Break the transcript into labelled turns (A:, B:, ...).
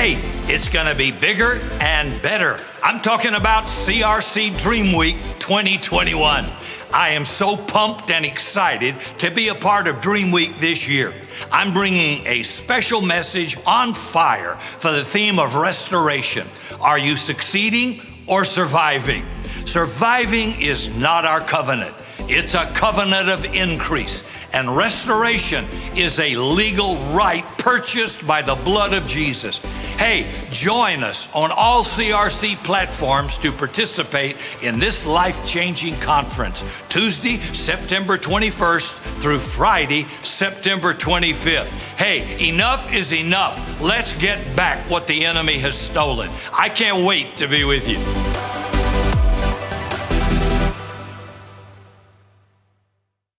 A: It's going to be bigger and better. I'm talking about CRC Dream Week 2021. I am so pumped and excited to be a part of Dream Week this year. I'm bringing a special message on fire for the theme of restoration. Are you succeeding or surviving? Surviving is not our covenant, it's a covenant of increase. And restoration is a legal right purchased by the blood of Jesus. Hey, join us on all CRC platforms to participate in this life changing conference, Tuesday, September 21st through Friday, September 25th. Hey, enough is enough. Let's get back what the enemy has stolen. I can't wait to be with you.